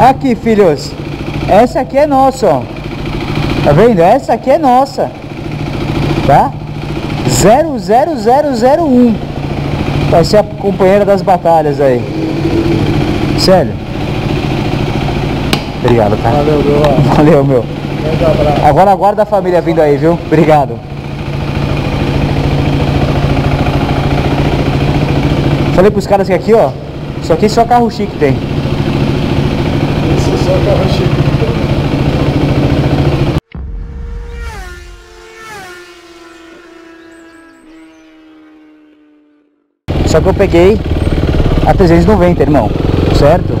Aqui, filhos. Essa aqui é nossa, ó. Tá vendo? Essa aqui é nossa. Tá? 00001. Vai ser a companheira das batalhas aí. Sério. Obrigado, tá? Valeu, meu. Valeu, meu. Agora aguarda a família vindo aí, viu? Obrigado. Falei pros caras que aqui, ó. Isso aqui só carro chique tem. Só. Só que eu peguei a 390, irmão. Certo?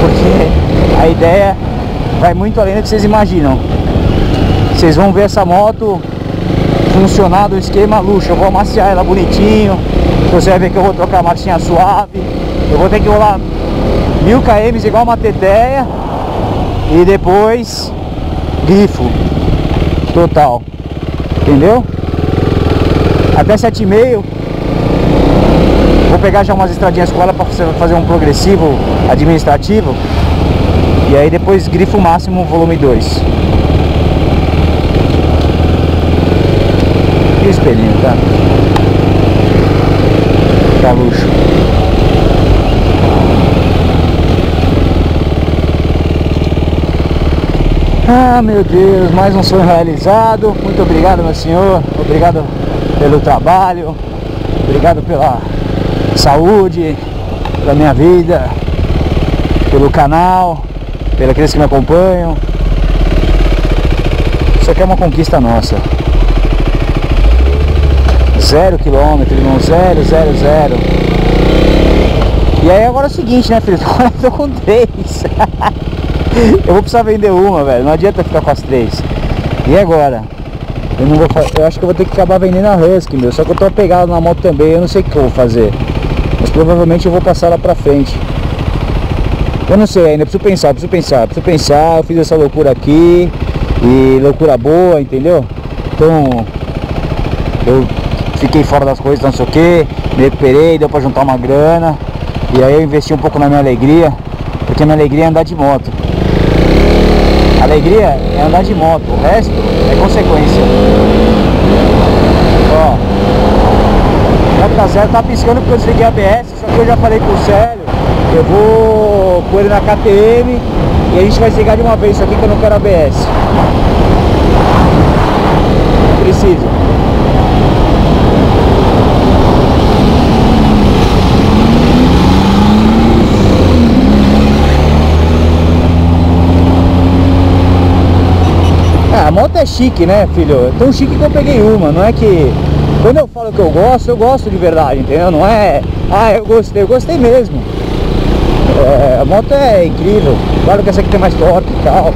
Porque a ideia vai muito além do que vocês imaginam. Vocês vão ver essa moto funcionar do esquema luxo. Eu vou amaciar ela bonitinho. Você vai ver que eu vou trocar a marchinha suave. Eu vou ter que rolar mil km igual uma teteia. E depois grifo total. Entendeu? Até 7,5 Vou pegar já umas estradinhas com ela para fazer um progressivo administrativo E aí depois grifo máximo volume 2 E o espelhinho, tá? Tá luxo Ah, meu Deus, mais um sonho realizado. Muito obrigado, meu senhor. Obrigado pelo trabalho. Obrigado pela saúde, pela minha vida, pelo canal, pelos aqueles que me acompanham. Isso aqui é uma conquista nossa. Zero quilômetro, irmão, zero, zero, zero. E aí agora é o seguinte, né, filho? Agora eu tô com três. eu vou precisar vender uma, velho. Não adianta ficar com as três. E agora? Eu não vou Eu acho que eu vou ter que acabar vendendo a Husky, meu. Só que eu tô apegado na moto também. Eu não sei o que eu vou fazer. Mas provavelmente eu vou passar lá pra frente. Eu não sei ainda, preciso pensar, preciso pensar, preciso pensar. Eu fiz essa loucura aqui. E loucura boa, entendeu? Então. Eu fiquei fora das coisas, não sei o que. Me recuperei, deu pra juntar uma grana. E aí eu investi um pouco na minha alegria. Porque minha alegria é andar de moto. Alegria é andar de moto, o resto é consequência. Ó, já zero tá piscando porque eu desliguei a ABS, só que eu já falei com o Célio, eu vou pôr ele na KTM e a gente vai desligar de uma vez isso aqui que eu não quero ABS. Preciso. A moto é chique, né, filho? Tão chique que eu peguei uma, não é que... Quando eu falo que eu gosto, eu gosto de verdade, entendeu? Não é... Ah, eu gostei, eu gostei mesmo. É, a moto é incrível. Claro que essa aqui tem mais torque e tal.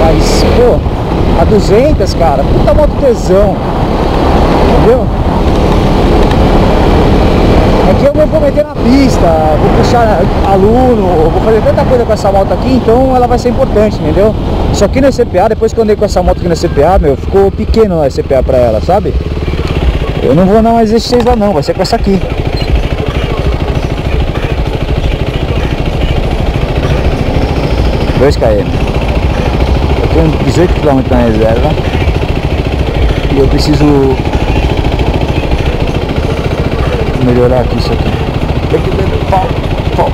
Mas, pô, a 200, cara, puta moto tesão. Entendeu? Aqui eu vou meter na pista, vou puxar aluno, vou fazer tanta coisa com essa moto aqui, então ela vai ser importante, entendeu? Só que no CPA, depois que eu andei com essa moto aqui no CPA, meu, ficou pequeno o CPA pra ela, sabe? Eu não vou andar mais esse 6 lá não, vai ser com essa aqui. Dois km. Eu tenho 18 km na reserva. E eu preciso melhorar aqui isso aqui. Tem que ver pau, pau,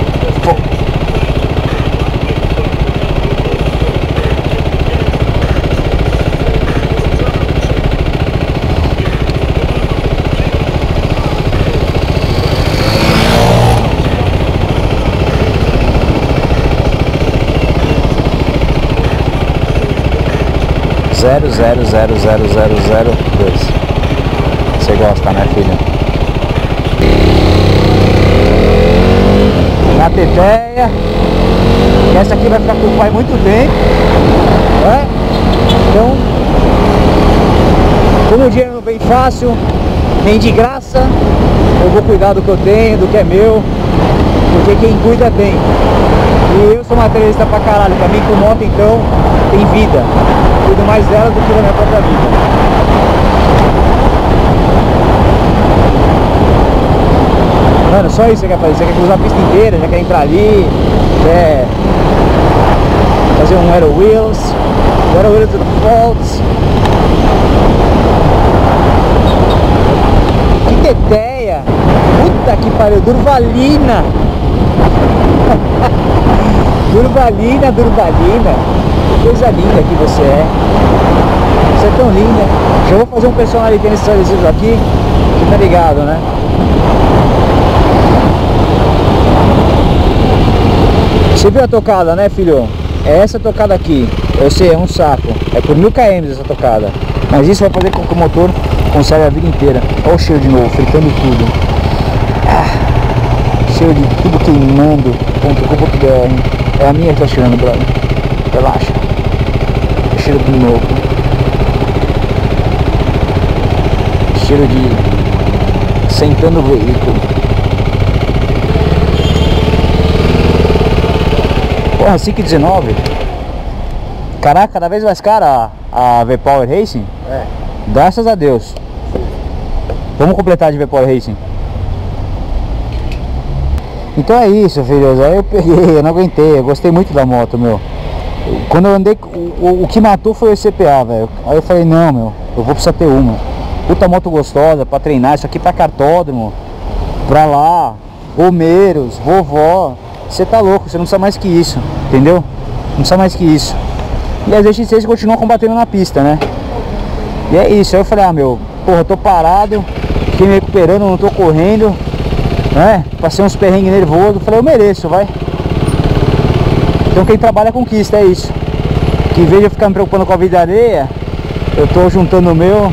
pau. Zero, zero, zero, zero, zero, zero, dois. Você gosta, né, filho? na teteia. Essa aqui vai ficar com o pai muito tempo. Né? Então, como o dinheiro não vem fácil, nem de graça, eu vou cuidar do que eu tenho, do que é meu, porque quem cuida tem. E eu sou materialista pra caralho, pra mim com moto então tem vida. Cuido mais dela do que da minha própria vida. Mano, só isso que você quer fazer. Você quer cruzar a pista inteira, já quer entrar ali, quer fazer um Aero Wheels, Aero Wheels Faults. Que teteia! Puta que pariu, Durvalina! Durvalina, Durvalina! Que coisa linda que você é! Você é tão linda! Já vou fazer um personalité nesses adesivos aqui, você tá ligado, né? Você viu a tocada, né, filho? É essa tocada aqui. Eu sei, é um saco. É por mil km essa tocada. Mas isso vai fazer com que o motor conserve a vida inteira. Olha o cheiro de novo, fritando tudo. Ah, cheiro de tudo queimando. É a minha que tá cheirando, brother. Relaxa. Cheiro de novo. Cheiro de sentando o veículo. Porra, 5,19. Caraca, cada vez mais cara a, a V-Power Racing. É. Graças a Deus. Vamos completar de V-Power Racing. Então é isso, filhos. Aí eu peguei, eu não aguentei. Eu gostei muito da moto, meu. Quando eu andei, o, o, que matou foi o CPA, velho. Aí eu falei, não, meu, eu vou precisar ter uma. Puta moto gostosa pra treinar. Isso aqui pra cartódromo. Pra lá. Romeiros, vovó. Você tá louco, você não precisa mais que isso, entendeu? Não precisa mais que isso. E as X6 continuam combatendo na pista, né? E é isso, aí eu falei, ah meu, porra, eu tô parado, fiquei me recuperando, não tô correndo, né? Passei uns perrengues nervosos, falei, eu mereço, vai. Então quem trabalha conquista, é isso. Que em vez de eu ficar me preocupando com a vida alheia, eu tô juntando o meu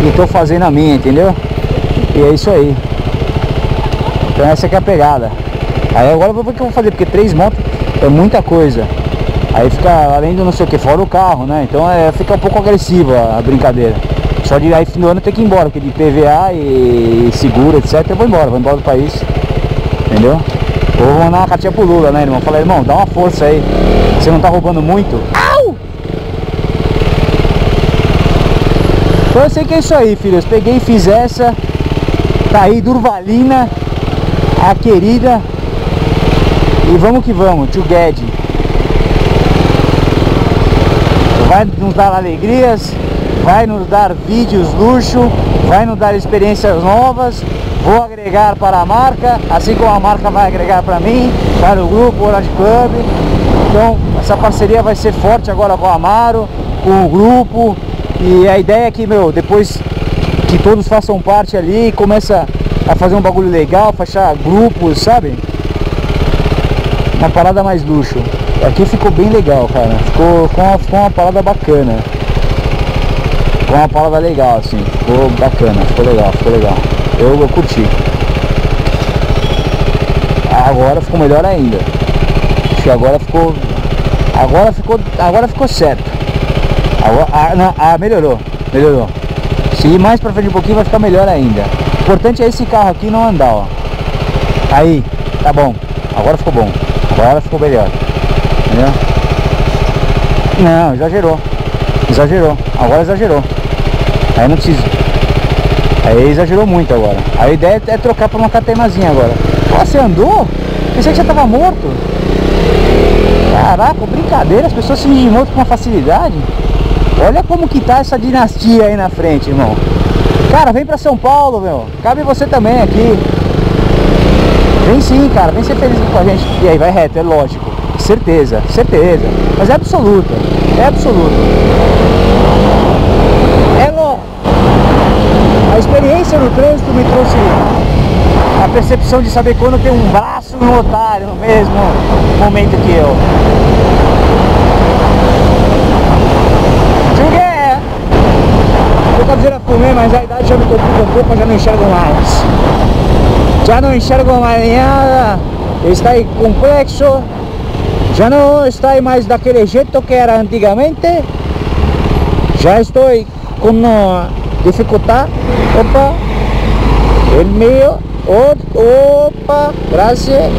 e tô fazendo a minha, entendeu? E é isso aí. Então essa aqui é a pegada. Aí agora vou ver o que eu vou fazer, porque três motos é muita coisa. Aí fica, além do não sei o que, fora o carro, né? Então é, fica um pouco agressiva a brincadeira. Só de aí fim do ano ter que ir embora, porque de PVA e seguro, etc, eu vou embora, vou embora do país. Entendeu? Ou vou mandar uma cartinha pro Lula, né, irmão? Falei, irmão, dá uma força aí. Você não tá roubando muito? Au! Então eu sei que é isso aí, filhos. Peguei e fiz essa. Tá aí, Durvalina, a querida. E vamos que vamos, tio Guedes. Vai nos dar alegrias, vai nos dar vídeos luxo, vai nos dar experiências novas. Vou agregar para a marca, assim como a marca vai agregar para mim, para o grupo Orange Club. Então essa parceria vai ser forte agora com a Amaro, com o grupo. E a ideia é que, meu, depois que todos façam parte ali, começa a fazer um bagulho legal, fechar grupos, sabe? Uma parada mais luxo. Aqui ficou bem legal, cara. Ficou, ficou, uma, ficou uma parada bacana. Ficou uma parada legal, assim. Ficou bacana, ficou legal, ficou legal. Eu, eu curti. Agora ficou melhor ainda. Acho que agora ficou. Agora ficou. Agora ficou certo. Agora, ah, não, ah, melhorou. Melhorou. Se ir mais pra frente um pouquinho vai ficar melhor ainda. O importante é esse carro aqui não andar, ó. Aí, tá bom. Agora ficou bom. Agora ficou melhor. Entendeu? Não, exagerou. Exagerou. Agora exagerou. Aí não precisa. Aí exagerou muito agora. A ideia é trocar por uma catemazinha agora. Pô, você andou? Pensei que você tava morto. Caraca, brincadeira, as pessoas se morto com uma facilidade. Olha como que tá essa dinastia aí na frente, irmão. Cara, vem pra São Paulo, meu. Cabe você também aqui. Vem sim, cara. Vem ser feliz com a gente. E aí, vai reto, é lógico. Certeza, certeza. Mas é absoluta. É absoluta. É louco. A experiência no trânsito me trouxe a percepção de saber quando tem um braço no otário no mesmo momento que eu. Cheguei! Tô com a fumê, mas a idade já me complica um pouco, já não enxergo mais. Já não enxergo mais nada. Está aí complexo. Já não está mais daquele jeito que era antigamente. Já estou con ese cotá, opa, el mío, opa, gracias.